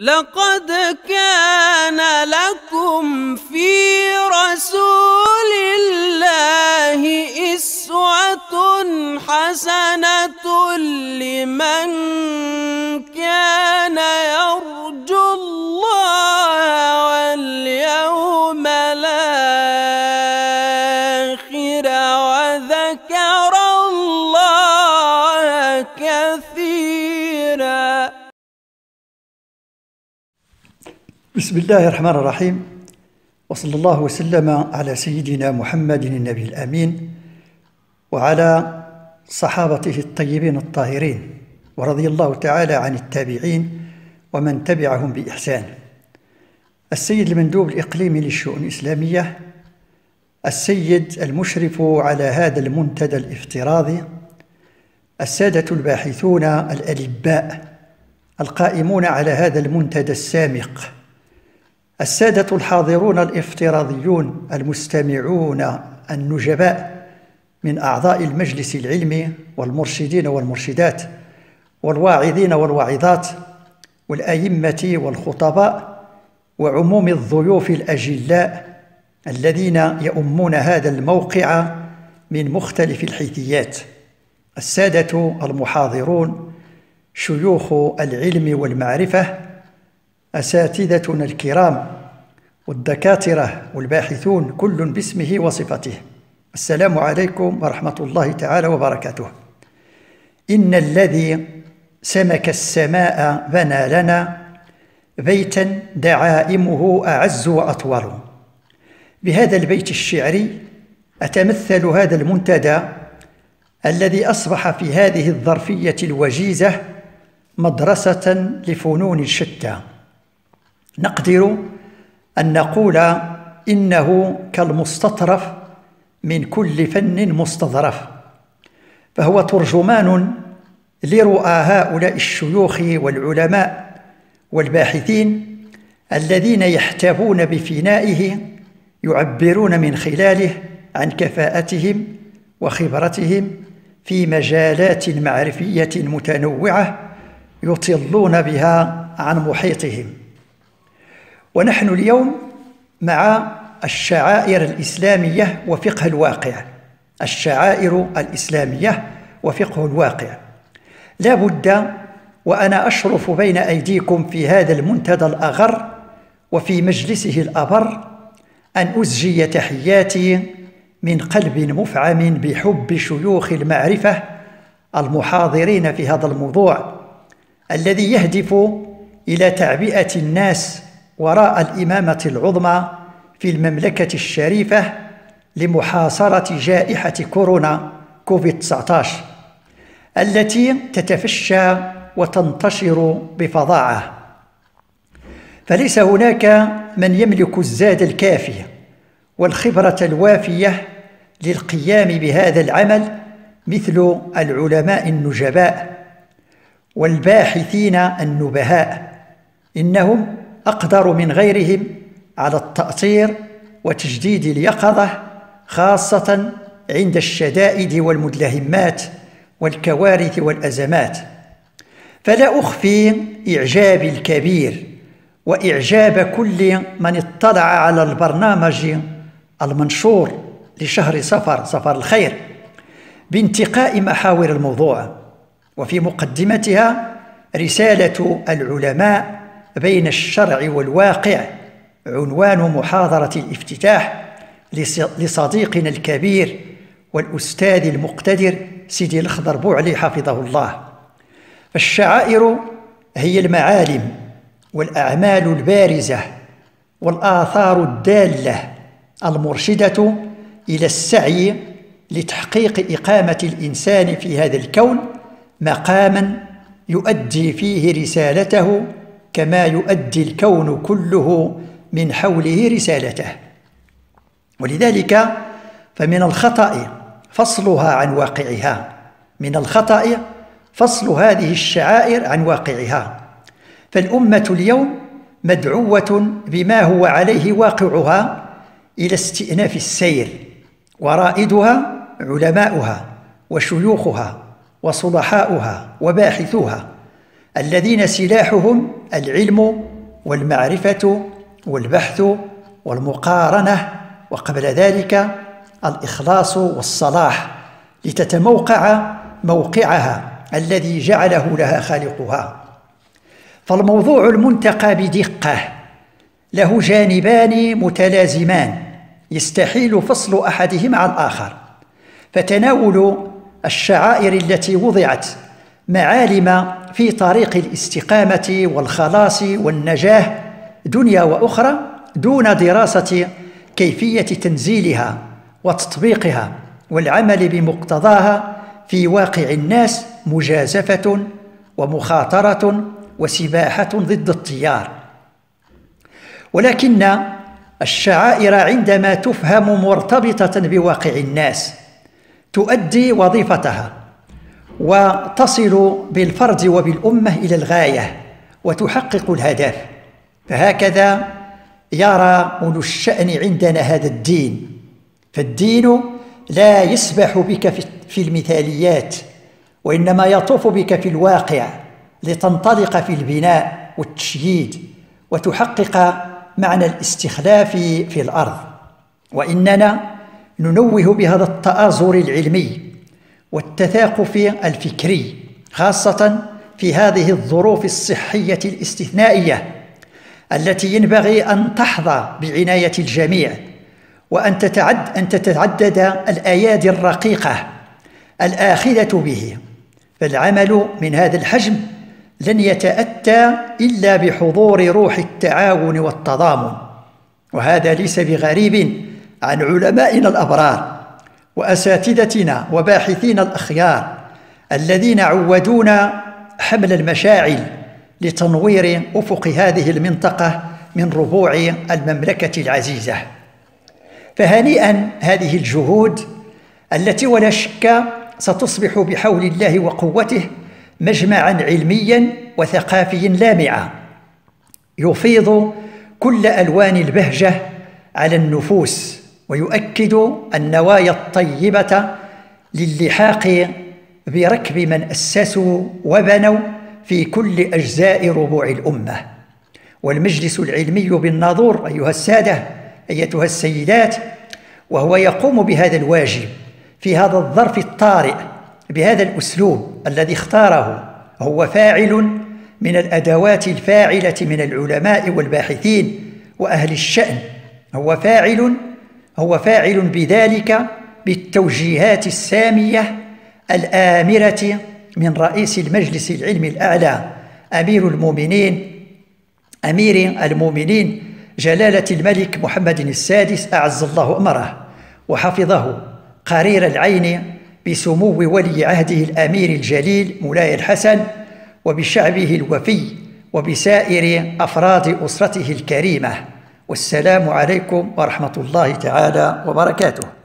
لقد كان لكم في رسول الله إسوة حسنة لمن كان يرجو بسم الله الرحمن الرحيم. وصلى الله وسلم على سيدنا محمد النبي الأمين وعلى صحابته الطيبين الطاهرين ورضي الله تعالى عن التابعين ومن تبعهم بإحسان. السيد المندوب الإقليمي للشؤون الإسلامية السيد المشرف على هذا المنتدى الافتراضي السادة الباحثون الألباء القائمون على هذا المنتدى السامق. السادة الحاضرون الافتراضيون المستمعون النجباء من أعضاء المجلس العلمي والمرشدين والمرشدات والواعظين والواعظات والأئمة والخطباء وعموم الضيوف الأجلاء الذين يؤمون هذا الموقع من مختلف الحيثيات. السادة المحاضرون شيوخ العلم والمعرفة أساتذتنا الكرام والدكاترة والباحثون كل باسمه وصفته. السلام عليكم ورحمة الله تعالى وبركاته. إن الذي سمك السماء بنى لنا بيتا دعائمه أعز وأطول. بهذا البيت الشعري أتمثل هذا المنتدى الذي أصبح في هذه الظرفية الوجيزة مدرسة لفنون شتى نقدر أن نقول إنه كالمستطرف من كل فن مستظرف فهو ترجمان لرؤى هؤلاء الشيوخ والعلماء والباحثين الذين يحتفون بفنائه يعبرون من خلاله عن كفاءتهم وخبرتهم في مجالات معرفية متنوعة يطلون بها عن محيطهم. ونحن اليوم مع الشعائر الإسلامية وفقه الواقع. الشعائر الإسلامية وفقه الواقع. لا بد وأنا أشرف بين أيديكم في هذا المنتدى الأغر وفي مجلسه الأبر أن أزجي تحياتي من قلب مفعم بحب شيوخ المعرفة المحاضرين في هذا الموضوع الذي يهدف إلى تعبئة الناس وراء الإمامة العظمى في المملكة الشريفة لمحاصرة جائحة كورونا كوفيد 19 التي تتفشى وتنتشر بفظاعة. فليس هناك من يملك الزاد الكافي والخبرة الوافية للقيام بهذا العمل مثل العلماء النجباء والباحثين النبهاء إنهم أقدر من غيرهم على التأطير وتجديد اليقظة خاصة عند الشدائد والمدلهمات والكوارث والأزمات. فلا أخفي إعجابي الكبير وإعجاب كل من اطلع على البرنامج المنشور لشهر صفر صفر الخير بانتقاء محاور الموضوع. وفي مقدمتها رسالة العلماء بين الشرع والواقع عنوان محاضرة الافتتاح لصديقنا الكبير والأستاذ المقتدر سيدي الأخضر بوعلي حفظه الله. فالشعائر هي المعالم والأعمال البارزة والآثار الدالة المرشدة إلى السعي لتحقيق إقامة الإنسان في هذا الكون مقاما يؤدي فيه رسالته كما يؤدي الكون كله من حوله رسالته. ولذلك فمن الخطأ فصلها عن واقعها. من الخطأ فصل هذه الشعائر عن واقعها. فالأمة اليوم مدعوة بما هو عليه واقعها إلى استئناف السير ورائدها علماؤها وشيوخها وصلحاؤها وباحثوها. الذين سلاحهم العلم والمعرفة والبحث والمقارنة وقبل ذلك الإخلاص والصلاح لتتموقع موقعها الذي جعله لها خالقها. فالموضوع المنتقى بدقة له جانبان متلازمان يستحيل فصل أحدهما عن الآخر فتناول الشعائر التي وضعت معالم في طريق الاستقامة والخلاص والنجاة دنيا وأخرى دون دراسة كيفية تنزيلها وتطبيقها والعمل بمقتضاها في واقع الناس مجازفة ومخاطرة وسباحة ضد التيار. ولكن الشعائر عندما تفهم مرتبطة بواقع الناس تؤدي وظيفتها وتصل بالفرد وبالأمة إلى الغاية وتحقق الهدف. فهكذا يرى أولو الشأن عندنا هذا الدين. فالدين لا يسبح بك في المثاليات وإنما يطوف بك في الواقع لتنطلق في البناء والتشييد وتحقق معنى الاستخلاف في الأرض. وإننا ننوه بهذا التآزر العلمي. والتثاقف الفكري خاصة في هذه الظروف الصحية الاستثنائية التي ينبغي أن تحظى بعناية الجميع وأن تتعد أن تتعدد الأيادي الرقيقة الآخذة به. فالعمل من هذا الحجم لن يتأتى إلا بحضور روح التعاون والتضامن. وهذا ليس بغريب عن علمائنا الأبرار. وأساتذتنا وباحثين الأخيار الذين عودونا حمل المشاعل لتنوير أفق هذه المنطقة من ربوع المملكة العزيزة. فهنيئا هذه الجهود التي ولا شك ستصبح بحول الله وقوته مجمعا علميا وثقافيا لامعا يفيض كل ألوان البهجة على النفوس ويؤكد النوايا الطيبة للحاق بركب من أسسوا وبنوا في كل أجزاء ربوع الأمة. والمجلس العلمي بالناظور أيها السادة أيتها السيدات وهو يقوم بهذا الواجب في هذا الظرف الطارئ بهذا الأسلوب الذي اختاره. هو فاعل من الأدوات الفاعلة من العلماء والباحثين وأهل الشأن. هو فاعل هو فاعل بذلك بالتوجيهات السامية الآمرة من رئيس المجلس العلمي الأعلى أمير المؤمنين أمير المؤمنين جلالة الملك محمد السادس أعز الله أمره وحفظه قرير العين بسمو ولي عهده الأمير الجليل مولاي الحسن وبشعبه الوفي وبسائر أفراد أسرته الكريمة. والسلام عليكم ورحمة الله تعالى وبركاته.